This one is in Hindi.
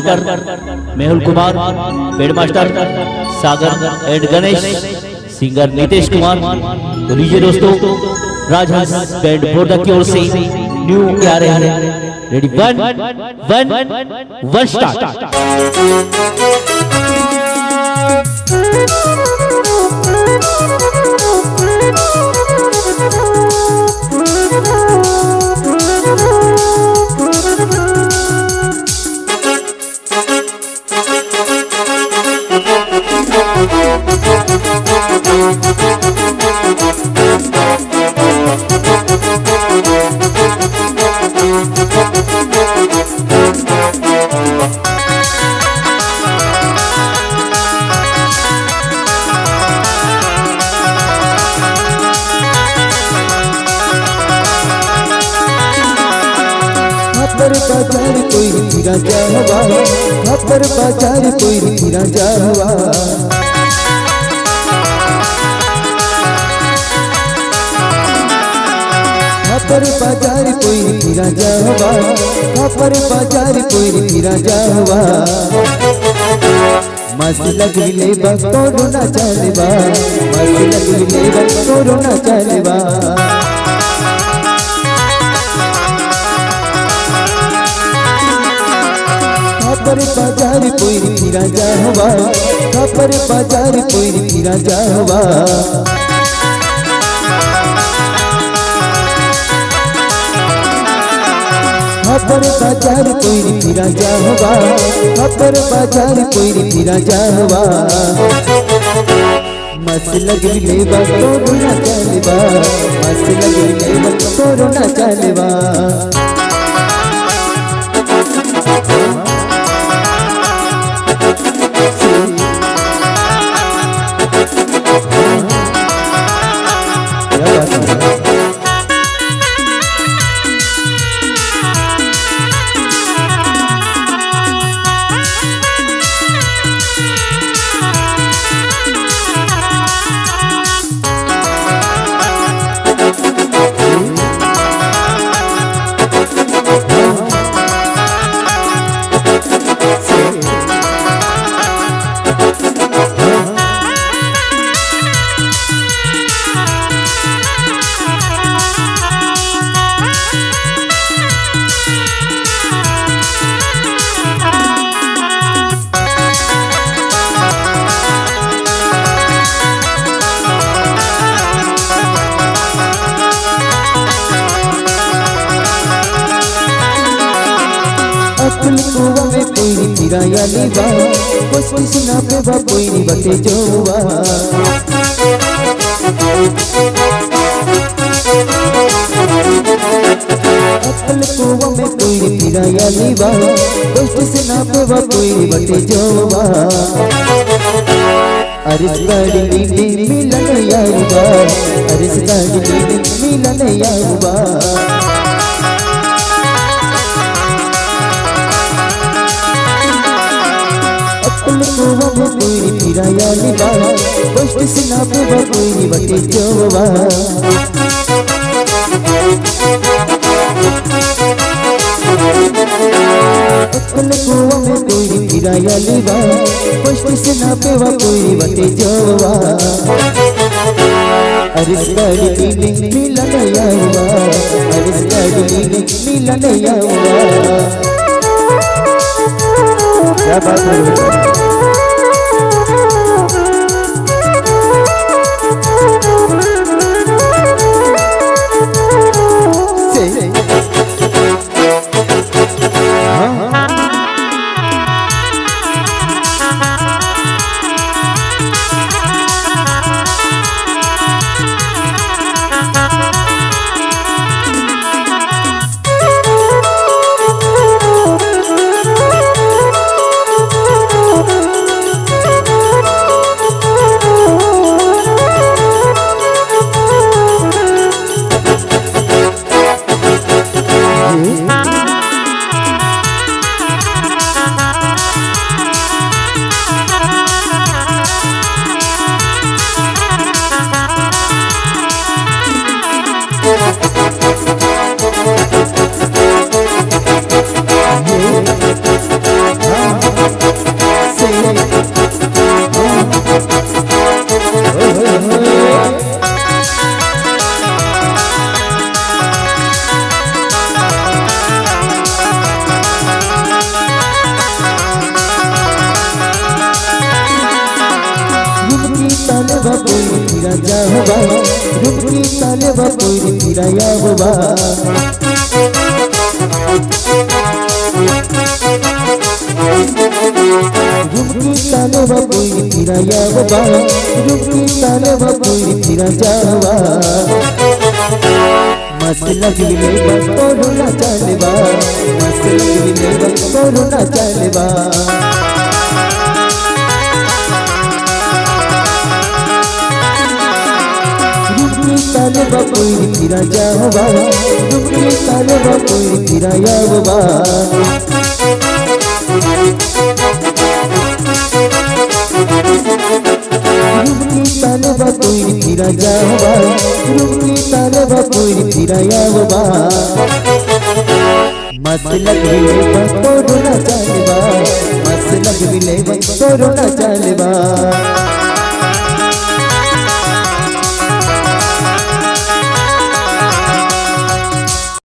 Director Mehul Kumar paid master Sagar, and Ganesh, singer Nitish Kumar. तो लीजिए दोस्तों, राजहंस बैंड बोर्डा की ओर से न्यू आ रहे हैं। Ready one one one start खबर बाज़ार कोई हीरा जावा। खबर बाज़ार कोई हीरा जावा। खबर बाज़ार कोई हीरा जावा। मस्त लगले बा कोरोना चलवा मस्त लगले बा कोरोना चलवा खबर बाज़ार कोई हीरा जावा। खबर बाज़ार कोई हीरा जावा। खबर बाज़ार कोई हीरा जावा। खबर बाज़ार कोई हीरा जावा। मस्त लगले बा कोरोना चलवा मस्त लगले बा कोरोना चलवा कुआ में नहीं किराया लेवा कोई सुना पे बा नहीं बटे जोवा अकुल कुआ में सुना पे बा कोई नहीं बटे जोवा अरिस गाड़ी मिलन अरिस गाड़ी मिलन अपने कोवा में कोई किराया लिबा कष्ट से ना पेवा बटे जोवा कोई किराया लिबा कष्ट से ना पेवा बटे जोवा अरिस गाड़ी नीले मिलन क्या बात जावा रुकी ताले बा कोई फिरा यावा रुकी ताले बा कोई फिरा यावा रुकी ताले बा कोई मस्त लगली में कोरोना चले बा मस्त में कोरोना चले बा रुकी ताले बा कोई फिरा ताले बा यावा रुकी ताले बा कोई फिरा जावा रुकी ताले बा कोई फिरा यावा मस्त लगली में बस कोरोना चले बा मस्त लगली बस कोरोना चले बा